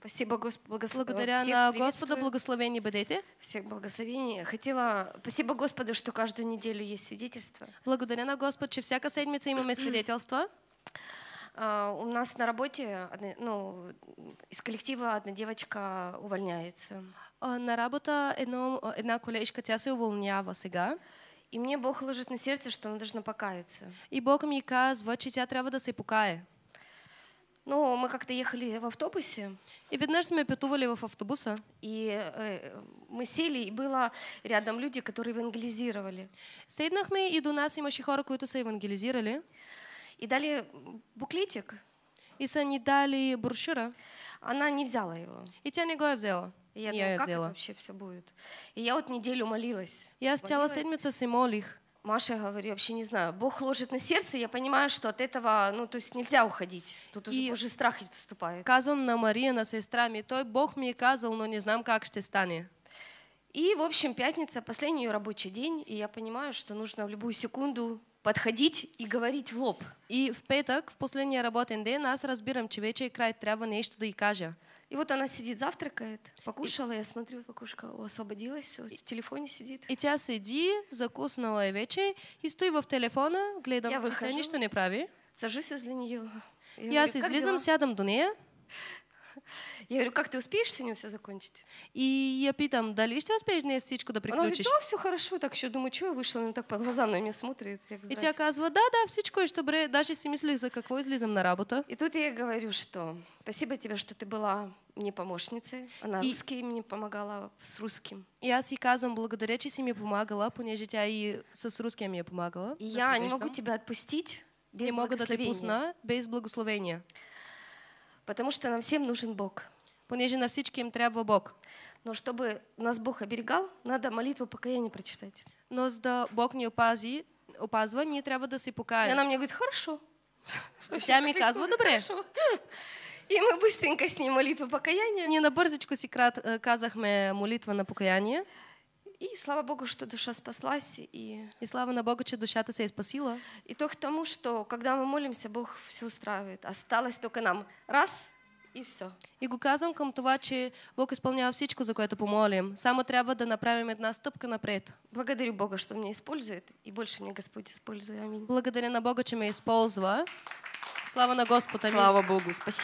Спасибо, Господь, благослови. Благодаря всех на Господа благословени бъдете. Всех благословений. Хотела... Спасибо Господу, что каждую неделю есть свидетельство. Благодаря на Господ, че всяка седмица имаме свидетелства. А, у нас на работе одна- ну, из коллектива одна девочка увольняется. А, На работа едно, една колежка, тя се уволнява сега. И мне Бог ложит на сердце, что она должна покаяться. И Бог ми казва, че тя трябва да се покае. Ну, мы как-то ехали в автобусе, И веднъж сме пътували в автобуса и э, мы сели, и было рядом люди, которые евангелизировали. Седнахме и до нас имаше хора, които са евангелизирали И дали буклетик, и са ни дали брошура она не взяла его. и тя не го е взела. И я Не думаю, я как взяла. вообще все будет? И я вот неделю молилась. И цяла Молилась. седмица се молих. Маша, говорю, вообще не знаю. Бог ложит на сердце, я понимаю, что от этого, ну, то есть нельзя уходить. Тут уже, И- уже страх вступает. Казвам на Мария, на сестра ми, той Бог ми е казал, но не знам как ще стане. И, в общем, пятница, последний ее рабочий день, и я понимаю, что нужно в любую секунду подходить и говорить в лоб. И в петък, в последния работен ден, аз разбирам, че вече е край, трябва нещо да й кажа. И вот она сидит, завтракает, покушала, я смотрю, покушка освободилась, все, в телефоне сидит. И тя седи, закуснала е вече и стои в телефона, гледам, Я че тя выхожу. нищо не прави. Сажусь возле нее. И аз излизам, сядам до нея Я говорю, как ты успеешь сегодня все закончить? и я питам, дали ще успееш днес всичко да Она говорит, да, все хорошо, так еще думаю, что я вышла, она так по глазам на меня смотрит. Я говорю, И «Здрасте». казва, да, да, всичко е добре. Даже си мислех за какво излизам на работа. И тут я ей говорю, что спасибо тебе, что ты была мне помощницей. Она И- русский мне помогала с русским. И аз си казвам, благодаря, че си ми помагала, понеже тя и с руския ми е помагала. И да я не могу тебя отпустить без Не мога да пусна без благословения. Потому что нам всем нужен Бог. Понеже на всички им трябва Бог. Но чтобы нас Бог оберегал, надо молитву покаяния прочитать. Но за да Бог ни опази, опазва, ние трябва да се И покаем. она мне говорит, хорошо. Тя ми казва, добре. И мы быстренько с ней молитву покаяния. Ние набързичко си крат, а, казахме молитва на покаяние. И слава Богу, что душа спаслась. И, И слава на Бога, че душата се е спасила. и то к тому, что когда мы молимся, Бог все устраивает. Осталось только нам раз и все. И го казвам към това, че Бог изпълнява всичко, за което помолим. Само трябва да направим една стъпка напред. Благодарю Бога, что меня использует, и больше мне Господь использует. Аминь. Благодаря на Бога, че ме използва. Слава на Господа. Слава Богу, спасибо.